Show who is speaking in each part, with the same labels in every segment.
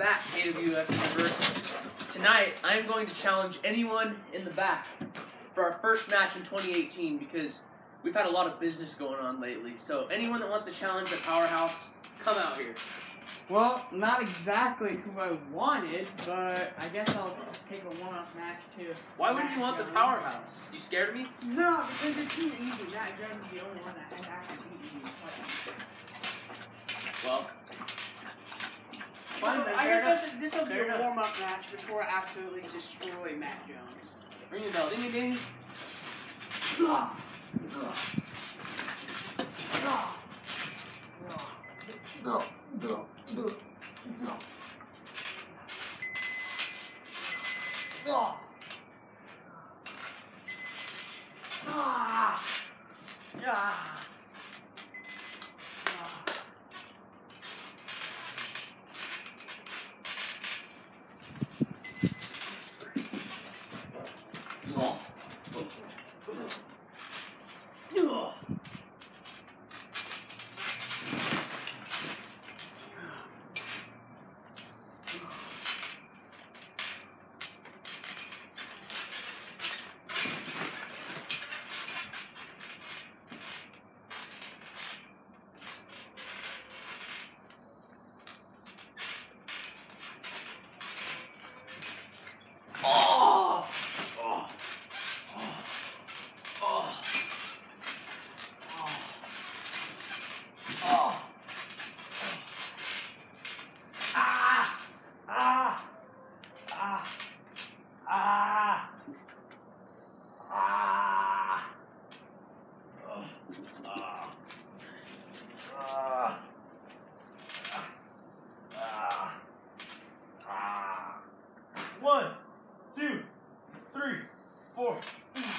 Speaker 1: back, KWF Universe. Tonight, I am going to challenge anyone in the back for our first match in 2018 because we've had a lot of business going on lately. So, anyone that wants to challenge the powerhouse, come out here.
Speaker 2: Well, not exactly who I wanted, but I guess I'll just take a one-off match too.
Speaker 1: Why wouldn't you want the powerhouse? You scared of me?
Speaker 2: No, because it's too easy. That is the only one that has actually beat me.
Speaker 1: Well,
Speaker 2: So I guess
Speaker 1: enough.
Speaker 2: this, this will be
Speaker 1: Fair
Speaker 2: a warm-up match before I absolutely destroy Matt Jones.
Speaker 1: Ring the bell. Ding, ding, ding. Oh! Oh! Oh! Oh! Ah! Ah! Ah! Ah! Ah! Oh. Ah! Ah! Ah! Ah! One, two, three, four. Oh. Ah. Ah. Ah. Ah. Ugh.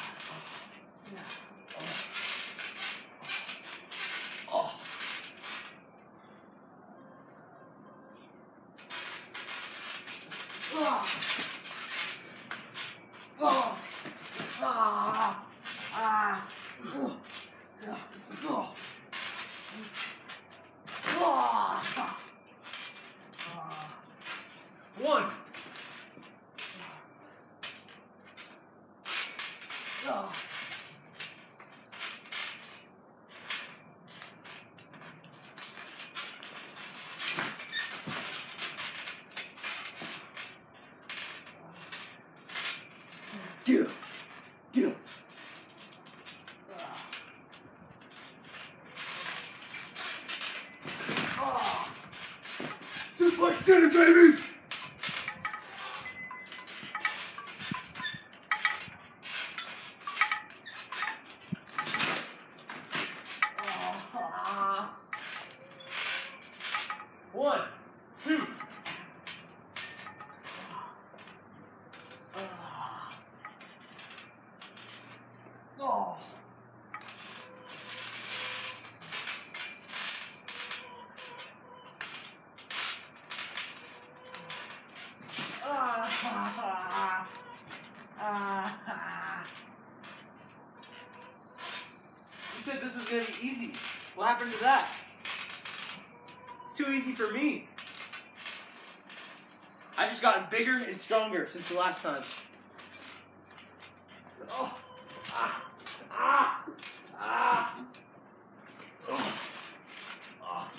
Speaker 1: Yeah. Ugh. Ah. Ah. One. Ah. Get up. Get up. Ah. Suplex City, baby! Ah. One, two. Ah. Oh. Ah. Ah. You said this was gonna be easy. What happened to that? It's too easy for me. I've just gotten bigger and stronger since the last time. Oh. Ah. Ah. Ah. Ah.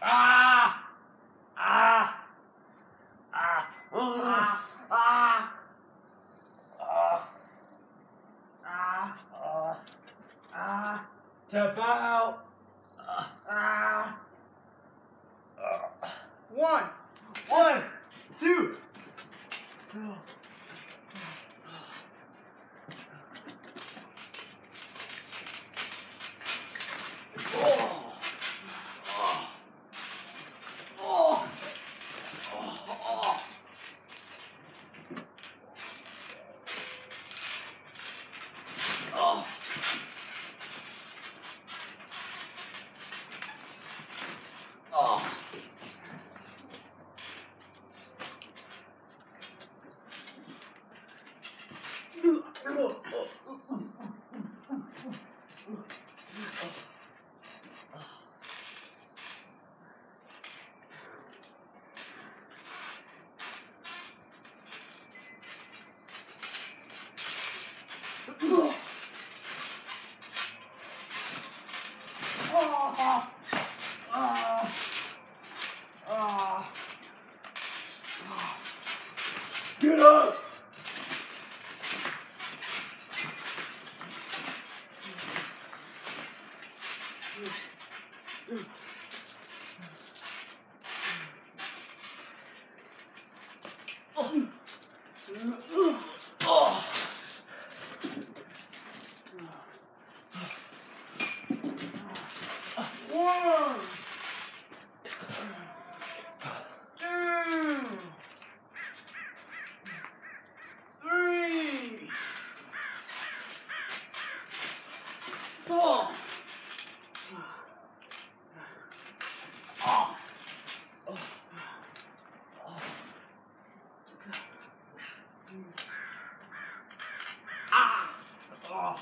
Speaker 1: Ah. Ah. Ah. Ah. to bow. Uh, uh, uh, one. One.
Speaker 2: One. Two. Three. Four. Oh. Ah. Oh.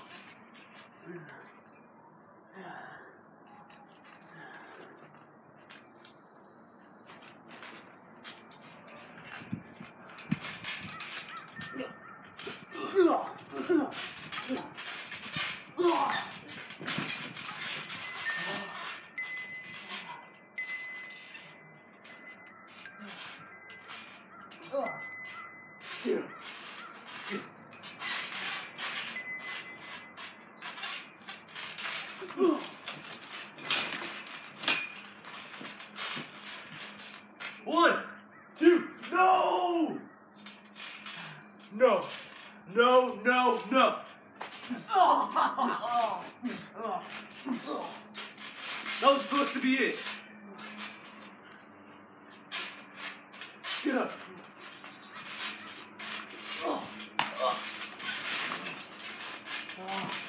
Speaker 1: One, two, no! No, no, no, no. That was supposed to be it. Get up. Oh, oh. Uh,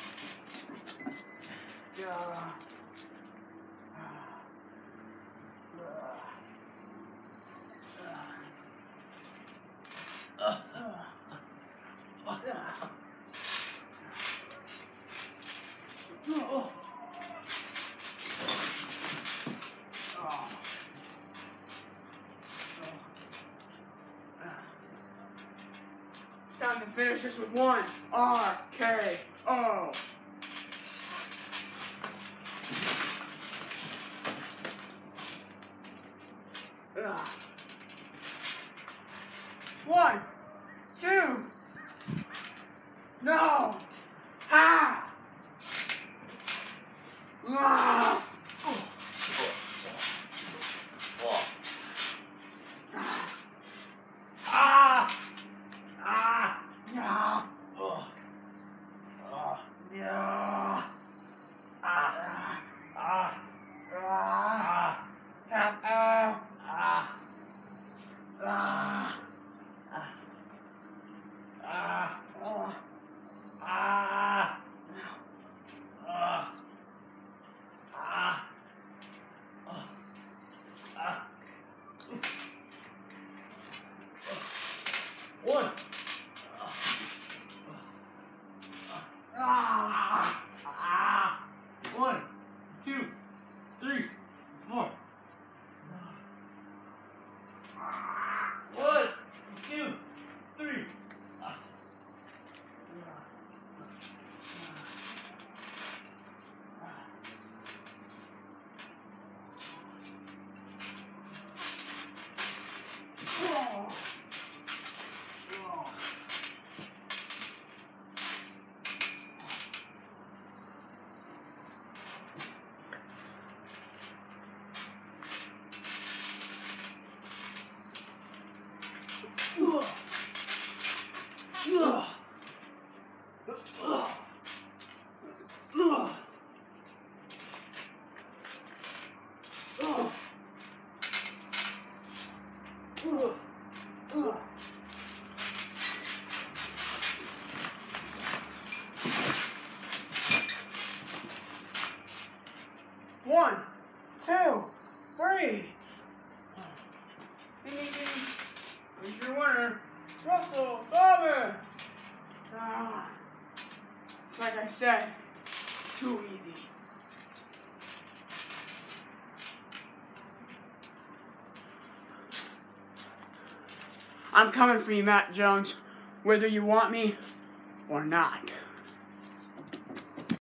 Speaker 2: Time to finish this with one. R K O. One, two, no, ah,
Speaker 1: Ah! Ah!
Speaker 2: yeah,
Speaker 1: Oh. Oh.
Speaker 2: yeah,
Speaker 1: Ah! Ah!
Speaker 2: ah,
Speaker 1: Ah!
Speaker 2: tap out,
Speaker 1: Ah!
Speaker 2: ah,
Speaker 1: Ah!
Speaker 2: ah,
Speaker 1: Ah! Ah! Ah! Ah! Ah! One.
Speaker 2: ah,
Speaker 1: Ah! One, two, three, four. One, two, three.
Speaker 2: oh. One, two, three. Ding, ding, ding. Here's your winner, Russell Bowman. Ah, like I said, too easy. I'm coming for you, Matt Jones, whether you want me or not.